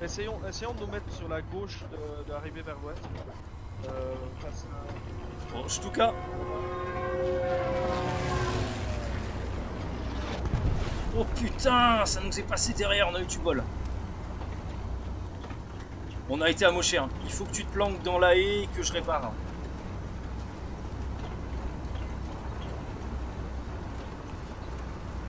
Essayons, essayons de nous mettre sur la gauche, de- d'arriver vers l'ouest. Euh, face à- Bon, Oh putain, ça nous est passé derrière, on a eu du bol. On a été amoché. Hein. Il faut que tu te planques dans la haie et que je répare.